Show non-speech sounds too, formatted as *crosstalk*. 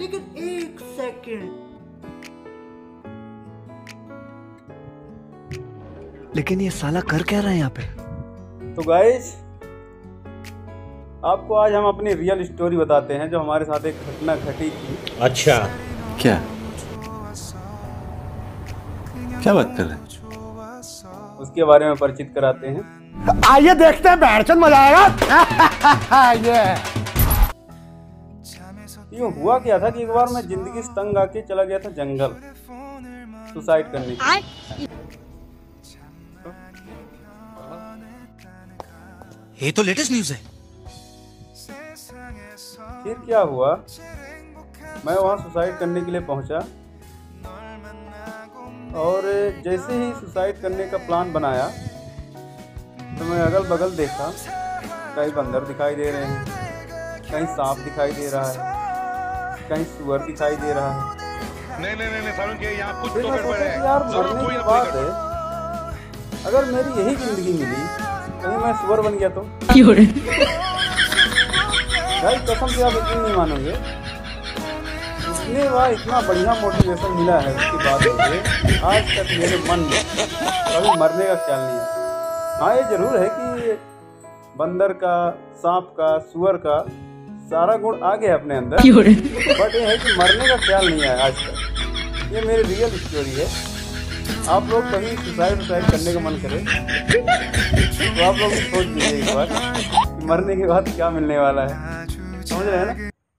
लेकिन एक सेकंड। लेकिन ये साला कर क्या रहा है यहाँ पे? तो गाइस आपको आज हम अपनी रियल स्टोरी बताते हैं जो हमारे साथ एक घटना घटी थी। अच्छा। क्या? क्या बात कर रहे हैं? उसके बारे में परिचित कराते हैं। आइए देखते हैं बैठचंद मज़ा आएगा। *laughs* ये। यूँ हुआ क्या था कि एक बार मैं ज़िंदगी से तंग आके चला गया था जंगल सुसाइड करने के लिए। ये तो लेटेस्ट न्यूज़ है। फिर क्या हुआ? मैं वहाँ सुसाइड करने के लिए पहुँचा और जैसे ही सुसाइड करने का प्लान बनाया तो मैं अगल बगल देखा कहीं बंदर दिखाई दे रहे हैं कहीं सांप दिखाई दे रहा है। कहीं सुअर दिखाई दे रहा है। नहीं नहीं नहीं सारुण के यहाँ कुछ तो गड़बड़ है। यार मरने के बाद गड़बड़। अगर मेरी यही ज़िंदगी मिली कहीं मैं सुअर बन गया तो? भाई कसम से आप यकीन नहीं मानोगे। उसने वह इतना बढ़िया मोटिवेशन मिला है उसके बाद मुझे। आज तक मेरे मन में कभी मरने का ख्याल नहीं है। हाँ ये ज़रूर है कि बंदर का सांप का सुअर का सारा गुण आ गया अपने अंदर। बट ये है कि मरने का ख्याल नहीं आया आज तक। ये मेरी रियल स्टोरी है। आप लोग कभी सुसाइड सुसाइड करने का मन करे तो आप लोग सोच लीजिए एक बार कि मरने के बाद क्या मिलने वाला है। समझ रहे हैं ना?